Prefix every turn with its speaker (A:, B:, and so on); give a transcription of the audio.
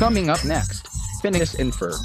A: Coming up next, Phineas and Ferb.